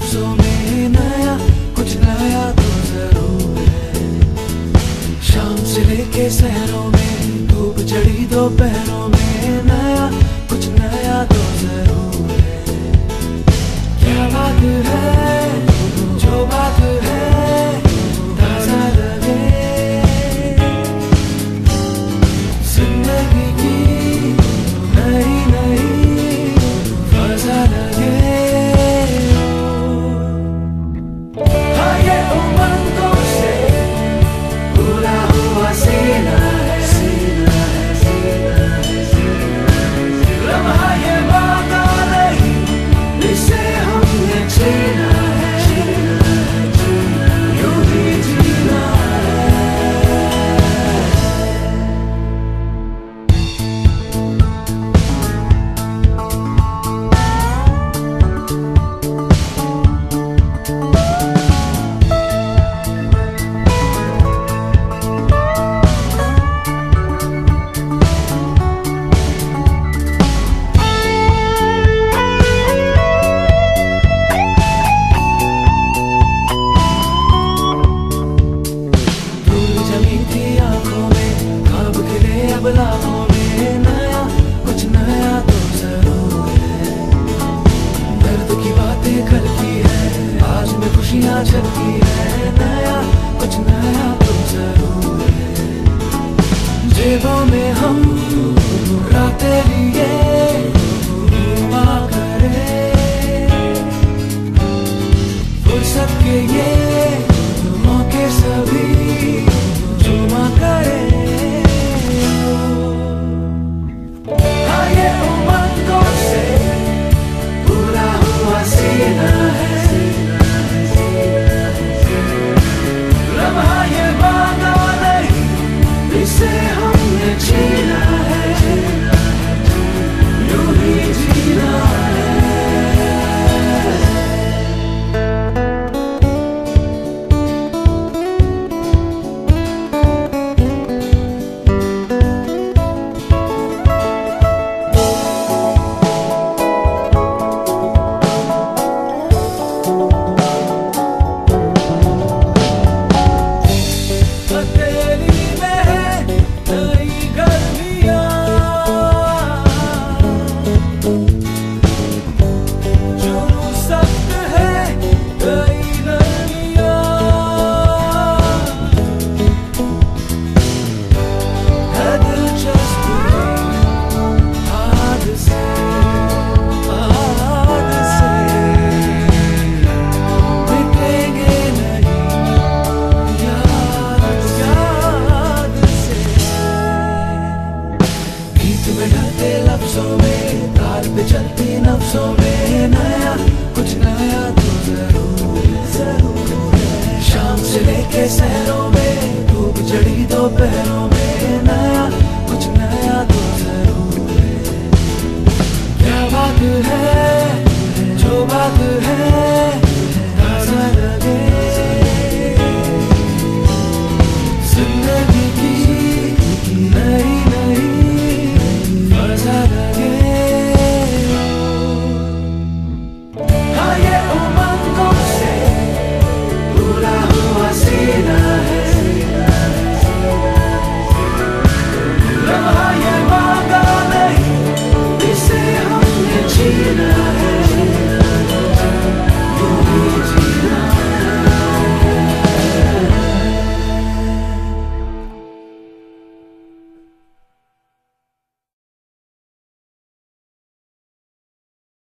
लफ्जों में नया कुछ नया तो ज़रूर है। शाम से लेके शहरों में धूप चढ़ी दो पहरों में चलती नफ्सों में नया, कुछ नया तो ज़रूर ज़रूर शाम से लेके शहरों में, धूप चढ़ी दोपहरों में, नया, कुछ नया तो ज़रूर क्या बात है? जो बात है